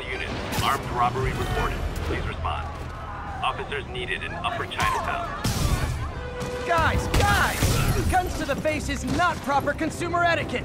All units, armed robbery reported. Please respond. Officers needed in Upper Chinatown. Guys, guys! Guns to the face is not proper consumer etiquette!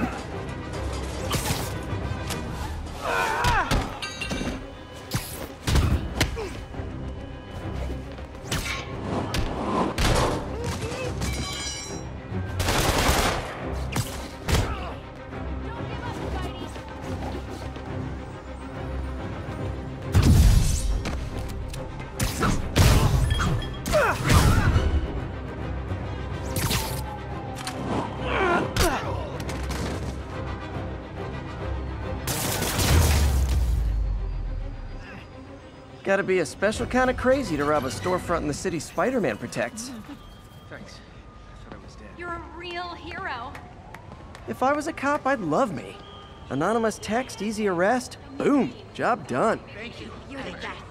Gotta be a special kind of crazy to rob a storefront in the city Spider-Man protects. Mm-hmm. Thanks. I thought I was dead. You're a real hero. If I was a cop, I'd love me. Anonymous text, easy arrest, boom, job done. Thank you. You're the best.